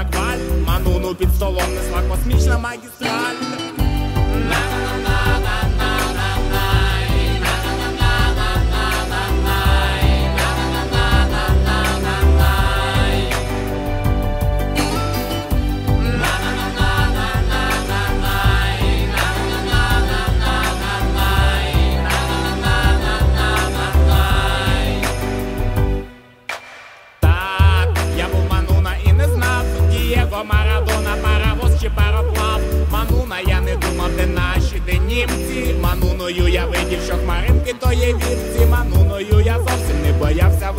на кваль Ману ну під столом несла космічна магістраль Мануною я видів, що хмаринки то є від зіма, мануною я зовсім не боявся